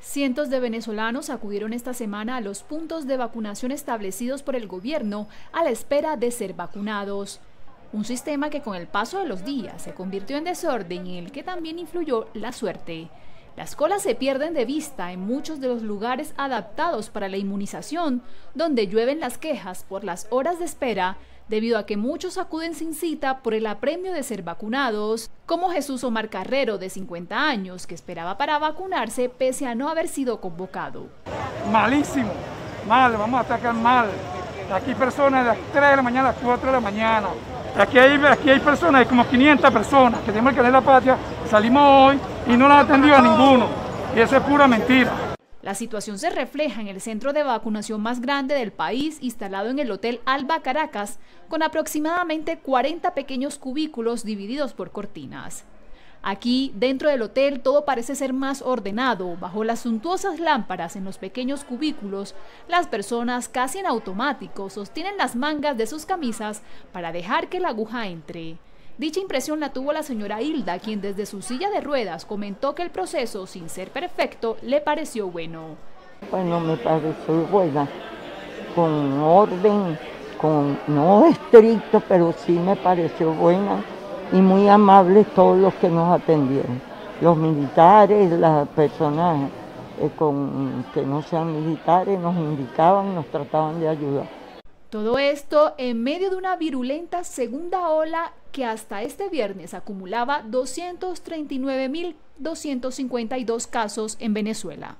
Cientos de venezolanos acudieron esta semana a los puntos de vacunación establecidos por el gobierno a la espera de ser vacunados. Un sistema que con el paso de los días se convirtió en desorden y en el que también influyó la suerte. Las colas se pierden de vista en muchos de los lugares adaptados para la inmunización, donde llueven las quejas por las horas de espera debido a que muchos acuden sin cita por el apremio de ser vacunados, como Jesús Omar Carrero, de 50 años, que esperaba para vacunarse pese a no haber sido convocado. Malísimo, mal, vamos a atacar mal. Aquí hay personas de las 3 de la mañana a las 4 de la mañana. Aquí hay, aquí hay personas, hay como 500 personas que tenemos que tener la patria. Salimos hoy y no la ha atendido a ninguno. Y eso es pura mentira. La situación se refleja en el centro de vacunación más grande del país, instalado en el Hotel Alba Caracas, con aproximadamente 40 pequeños cubículos divididos por cortinas. Aquí, dentro del hotel, todo parece ser más ordenado. Bajo las suntuosas lámparas en los pequeños cubículos, las personas, casi en automático, sostienen las mangas de sus camisas para dejar que la aguja entre. Dicha impresión la tuvo la señora Hilda, quien desde su silla de ruedas comentó que el proceso, sin ser perfecto, le pareció bueno. Bueno, me pareció buena, con orden, con no estricto, pero sí me pareció buena y muy amables todos los que nos atendieron. Los militares, las personas eh, con, que no sean militares nos indicaban, nos trataban de ayudar. Todo esto en medio de una virulenta segunda ola que hasta este viernes acumulaba 239.252 casos en Venezuela.